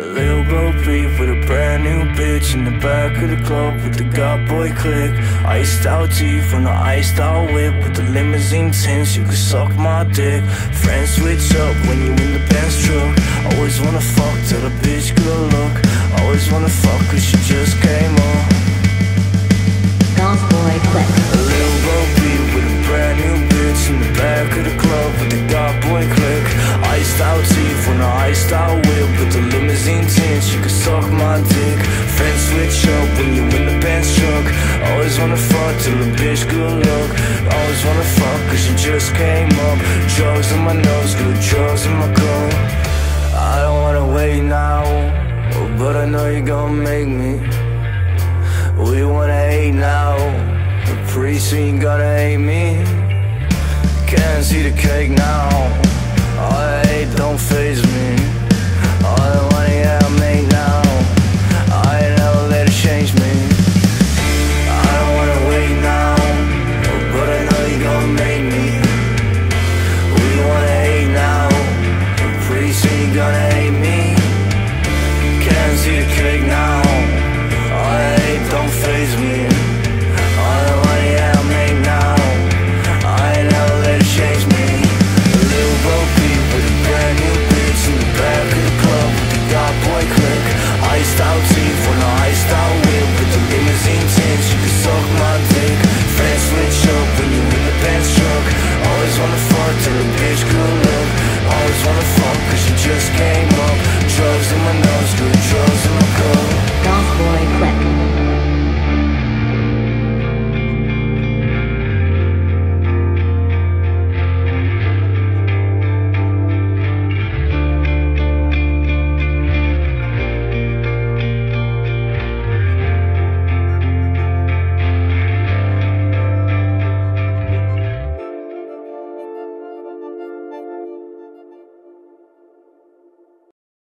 Lil Bo Peep with a brand new bitch in the back of the club with the Goth Boi Clique. Iced out teeth on the iced out whip with the limousine tints. You can suck my dick. Friends switch up when you in the Benz truck. Always wanna fuck till the bitch good look. Always wanna fuck cause she just came up. Goth Boi Clique. A Lil Bo Peep with a brand new bitch in the back of the club with the Goth Boi Clique. Iced out teeth on the iced out whip with the limousine tints. You can suck my dick. Friends switch up when you in the Benz truck. Always wanna fuck till the bitch good look. Always wanna fuck cause she just came up. Drugs in my nose, good drugs in my cup. I don't wanna wait now, but I know you're gonna make me. Pretty soon you gotta hate me. stops